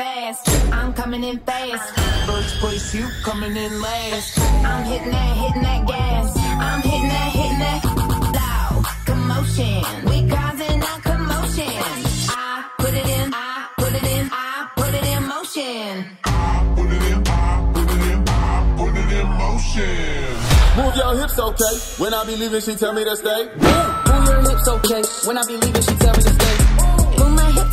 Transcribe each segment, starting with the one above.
fast. I'm coming in fast. First place, you coming in last. I'm hitting that, hitting that gas. I'm hitting that, hitting that loud commotion. We causing a commotion. I put it in, I put it in, I put it in motion. Put it in, I put it in, I put it in motion. Move your hips, okay. When I be leaving, she tell me to stay. Move your hips, okay. When I be leaving, she tell me to stay.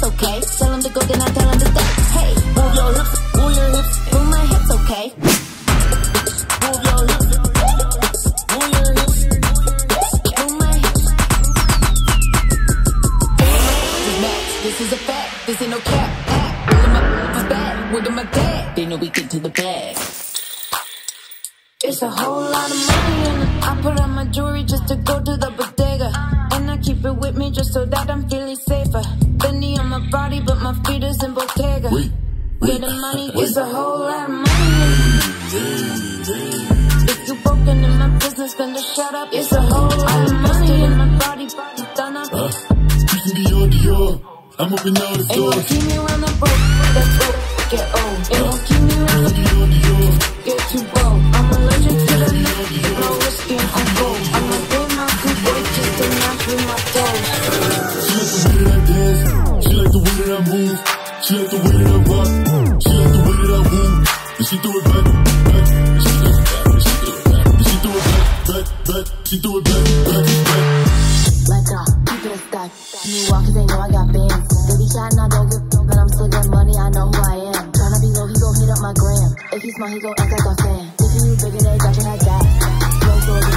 My okay. Tell him to go, then I tell him to stay. Hey, Move your hips, move your hips, move my hips, okay. move your hips. Move your hips. Move my hips. This is a fact. This ain't no cap. Word of my is bad. Word of my dad. They know we get to the bag. It's a whole lot of money it. I put on my jewelry just to go to the. And keep it with me just so that I'm feeling safer. Fendi on my body, but my feet is in Bottega. Wait, wait, the money wait. is a whole lot of money. If you're broken in my business, then just shut up. It's a whole lot of money in my body. Done up. Uh, Christian Dior, Dior. I'm opening all the Ain't gon' doors. keep me around the boat. Back, back, back. She threw it back, back, back. Let go, keep it a stack. New walkers, they know I got bands. They be chatting, I don't give but I'm still getting money, I know who I am. Tryna be low, he gon' hit up my gram. If he smart, he gon' act like a fan. If you bigger, they got you had that. Slow stories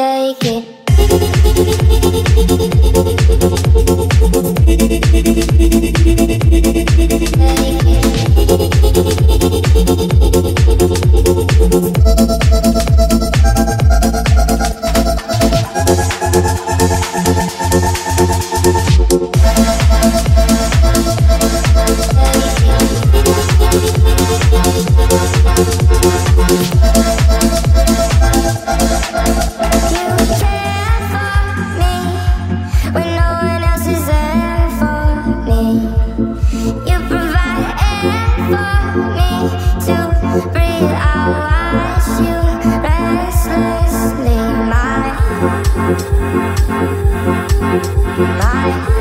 Take it. My,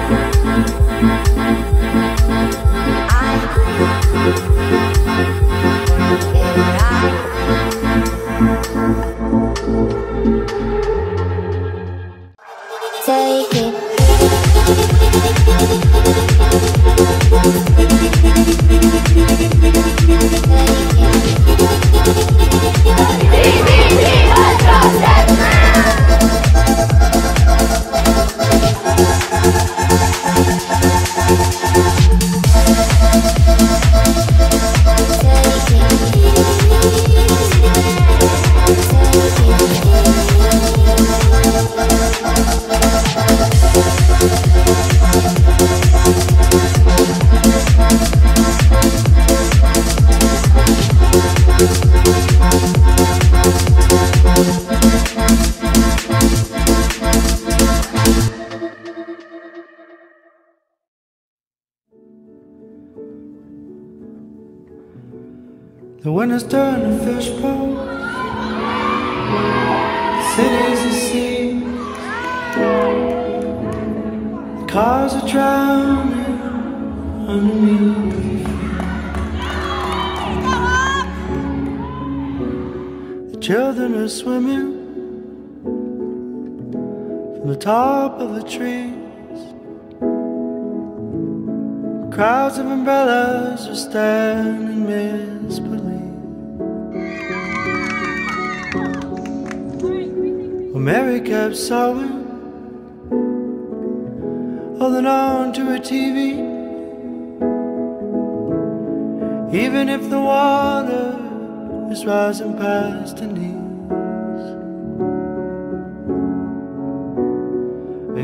The winter's turned to fishbowl. Cities a sea. Cars are drowning underneath. The children are swimming from the top of the trees. Crowds of umbrellas are standing in misbelief. Well, Mary kept sewing, holding on to her TV. Even if the water is rising past her knees.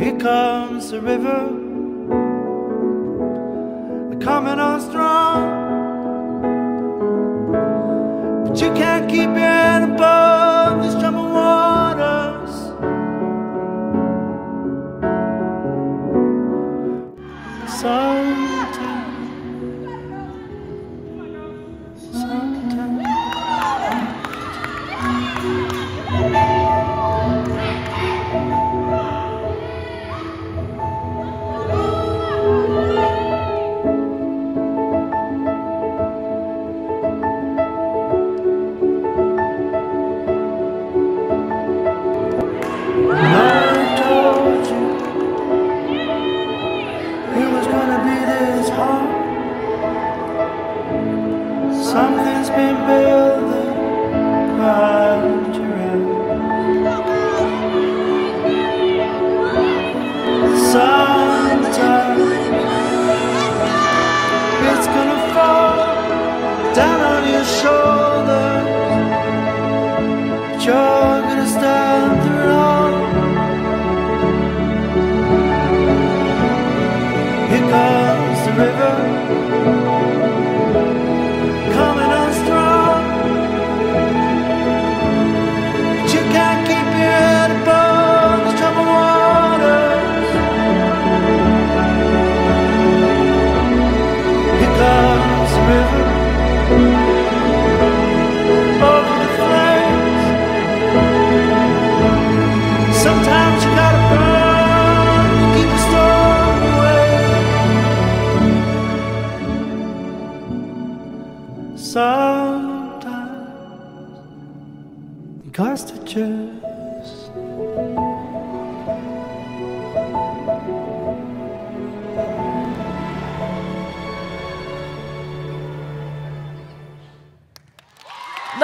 Here comes the river, coming on strong. But you can't keep your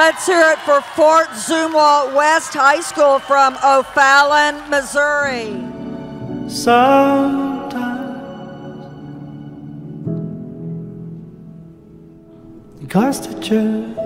Let's hear it for Fort Zumwalt West High School from O'Fallon, Missouri. Sometimes you got to just